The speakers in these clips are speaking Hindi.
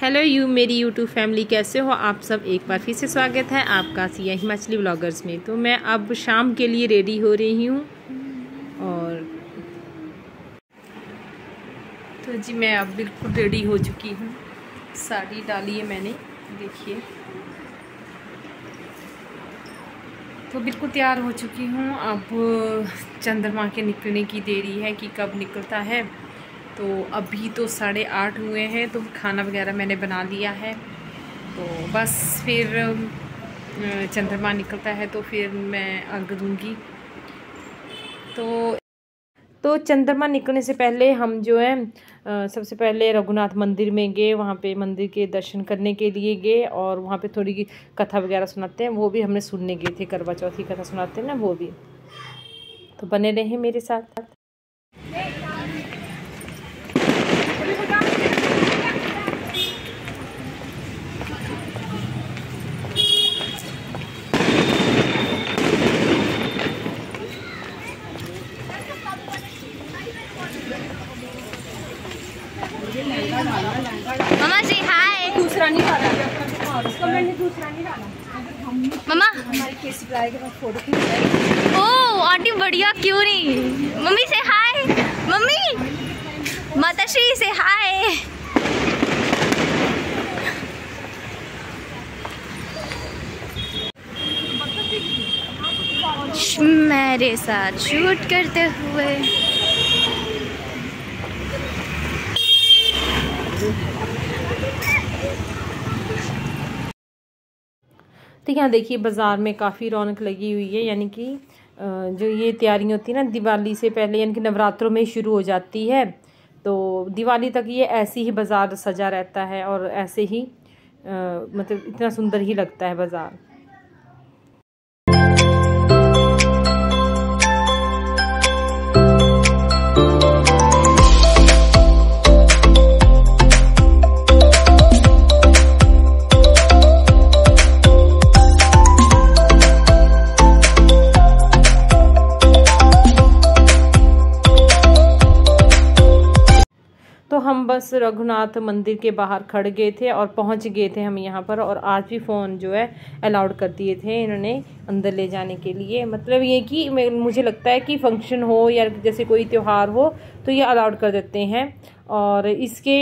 हेलो यू, मेरी यूट्यूब फैमिली, कैसे हो? आप सब एक बार फिर से स्वागत है आपका सिया हिमाचली ब्लॉगर्स में। तो मैं अब शाम के लिए रेडी हो रही हूँ और तो जी, मैं अब बिल्कुल रेडी हो चुकी हूँ। साड़ी डाली है मैंने, देखिए। तो बिल्कुल तैयार हो चुकी हूँ। अब चंद्रमा के निकलने की देरी है कि कब निकलता है। तो अभी तो साढ़े आठ हुए हैं तो खाना वगैरह मैंने बना लिया है। तो बस फिर चंद्रमा निकलता है तो फिर मैं अर्घ दूँगी। तो तो चंद्रमा निकलने से पहले हम जो है सबसे पहले रघुनाथ मंदिर में गए, वहाँ पे मंदिर के दर्शन करने के लिए गए और वहाँ पे थोड़ी कथा वगैरह सुनाते हैं। वो भी हमने सुनने गए थे, करवा चौथी कथा सुनाते हैं ना, वो भी। तो बने रहे मेरे साथ मम्मा से हाय दूसरा नहीं डाला मैंने दूसरा नहीं डाला। मम्मा। हमारे केसी के बाद फ़ोटो खींच ओ आंटी बढ़िया क्यों नहीं? मम्मी से हाय मम्मी। माता श्री से हाय मेरे साथ शूट करते हुए। तो यहाँ देखिए बाज़ार में काफ़ी रौनक लगी हुई है यानी कि जो ये तैयारियाँ होती है ना दिवाली से पहले यानी कि नवरात्रों में शुरू हो जाती है। तो दिवाली तक ये ऐसे ही बाज़ार सजा रहता है और ऐसे ही आ, मतलब इतना सुंदर ही लगता है बाज़ार। रघुनाथ मंदिर के बाहर खड़ गए थे और पहुँच गए थे हम यहाँ पर और आज भी फ़ोन जो है अलाउड कर दिए थे इन्होंने अंदर ले जाने के लिए। मतलब ये कि मुझे लगता है कि फ़ंक्शन हो या जैसे कोई त्यौहार हो तो ये अलाउड कर देते हैं। और इसके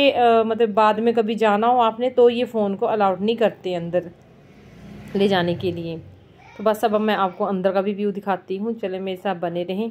मतलब बाद में कभी जाना हो आपने तो ये फ़ोन को अलाउड नहीं करते अंदर ले जाने के लिए। तो बस अब मैं आपको अंदर का भी व्यू दिखाती हूँ। चले मेरे साथ बने रहें।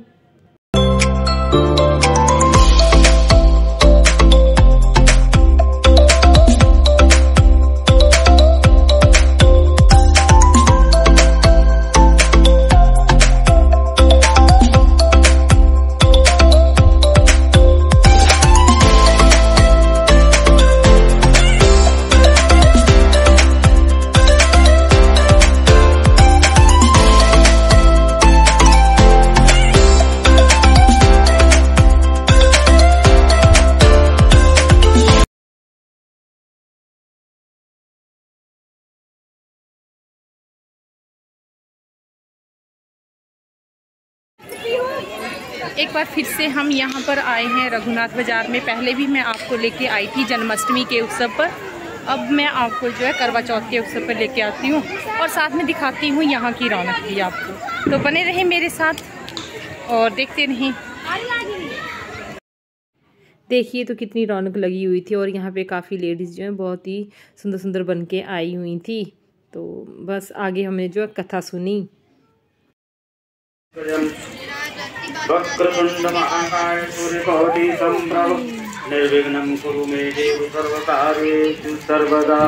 एक बार फिर से हम यहाँ पर आए हैं रघुनाथ बाज़ार में। पहले भी मैं आपको लेके आई थी जन्माष्टमी के उत्सव पर। अब मैं आपको जो है करवा चौथ के उत्सव पर लेके आती हूँ और साथ में दिखाती हूँ यहाँ की रौनक भी आपको। तो बने रहे मेरे साथ और देखते रहें। देखिए तो कितनी रौनक लगी हुई थी और यहाँ पे काफ़ी लेडीज़ जो हैं बहुत ही सुंदर सुंदर बन के आई हुई थी। तो बस आगे हमने जो कथा सुनी। वक्रतुंड महाकाय सूर्यकोटि संभ्रव निर्विघ्नं कुरु मे देव सर्वकार्येषु सर्वदा।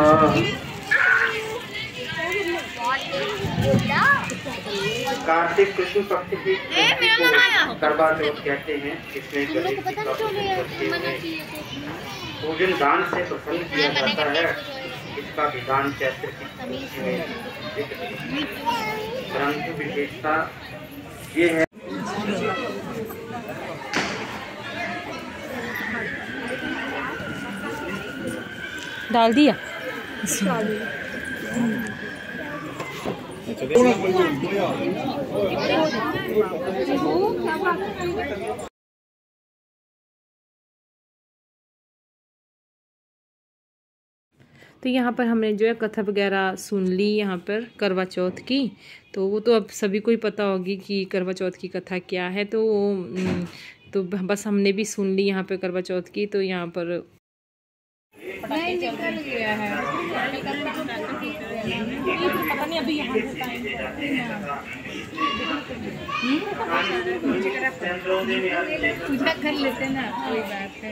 कार्तिक कृष्ण पक्ष की करवा चौथ कहते हैं इसमें गणेश जी का पूजन दान से प्रसन्न किया जाता है। इसका विधान चैत्र की ग्रंथ विशेषता ये है डाल दिया। तो यहाँ पर हमने जो है कथा वगैरह सुन ली यहाँ पर करवा चौथ की। तो वो तो अब सभी को ही पता होगी कि करवा चौथ की कथा क्या है। तो वो हम्म, तो बस हमने भी सुन ली यहाँ पर करवा चौथ की। तो यहाँ पर पता नहीं अभी यहाँ से टाइम पूजा कर लेते ना कोई बात है।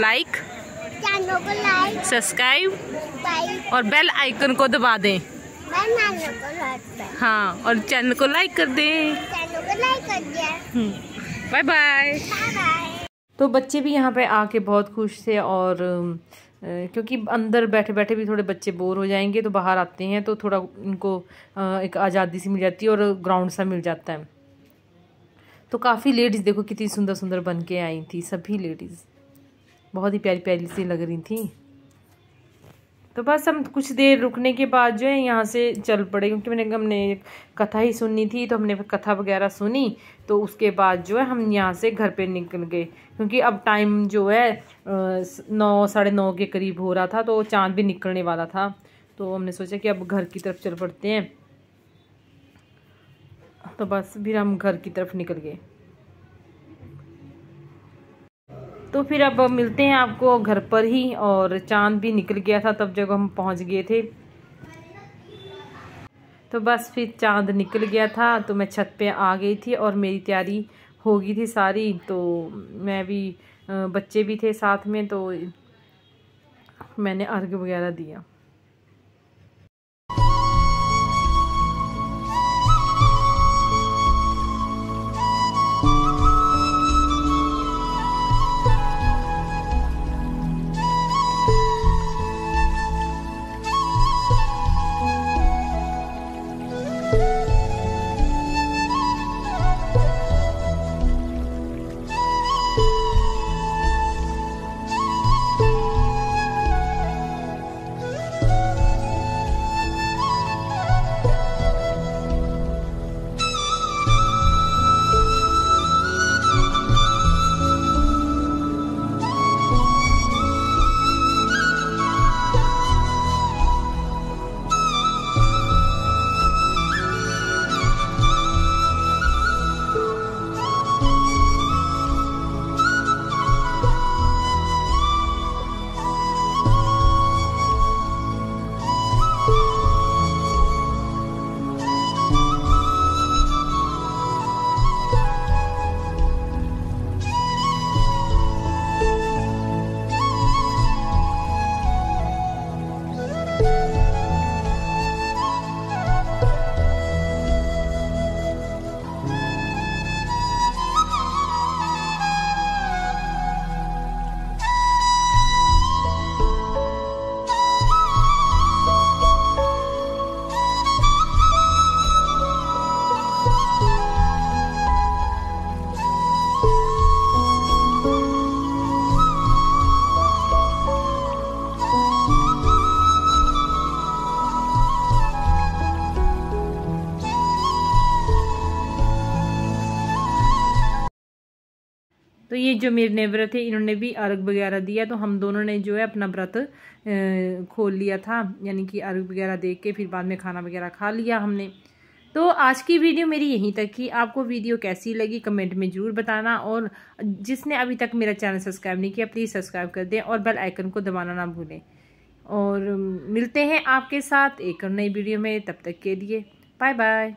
लाइक चैनल को लाइक सब्सक्राइब और बेल आइकन को दबा दें। हाँ और चैनल को लाइक कर दें। चैनल को लाइक कर दिया. बाय बाय बाय तो बच्चे भी यहाँ पे आके बहुत खुश थे और क्योंकि अंदर बैठे बैठे भी थोड़े बच्चे बोर हो जाएँगे तो बाहर आते हैं तो थोड़ा उनको अ, एक आज़ादी सी मिल जाती है और ग्राउंड सा मिल जाता है। तो काफ़ी लेडीज़ देखो कितनी सुंदर सुंदर बन के आई थी सभी लेडीज़ बहुत ही प्यारी प्यारी सी लग रही थी। तो बस हम कुछ देर रुकने के बाद जो है यहाँ से चल पड़े, क्योंकि मैंने हमने कथा ही सुननी थी तो हमने कथा वगैरह सुनी तो उसके बाद जो है हम यहाँ से घर पे निकल गए। क्योंकि अब टाइम जो है नौ, साढ़े नौ के करीब हो रहा था तो चाँद भी निकलने वाला था। तो हमने सोचा कि अब घर की तरफ़ चल पड़ते हैं। तो बस फिर हम घर की तरफ़ निकल गए। तो फिर अब मिलते हैं आपको घर पर ही, और चाँद भी निकल गया था, तब जब हम पहुँच गए थे। तो बस फिर चाँद निकल गया था तो मैं छत पे आ गई थी, और मेरी तैयारी हो गई थी सारी। तो मैं भी बच्चे भी थे साथ में तो मैंने अर्घ वगैरह दिया। ये जो मेरे नेबर थे, इन्होंने भी अर्घ वगैरह दिया तो हम दोनों ने जो है अपना व्रत खोल लिया था, यानी कि अर्घ वगैरह दे के फिर बाद में खाना वगैरह खा लिया हमने। तो आज की वीडियो मेरी यहीं तक थी आपको वीडियो कैसी लगी, कमेंट में ज़रूर बताना, और जिसने अभी तक मेरा चैनल सब्सक्राइब नहीं किया, प्लीज़ सब्सक्राइब कर दें, और बेल आइकन को दबाना ना भूलें। और, मिलते हैं आपके साथ एक और नई वीडियो में, तब तक के लिए, बाय बाय।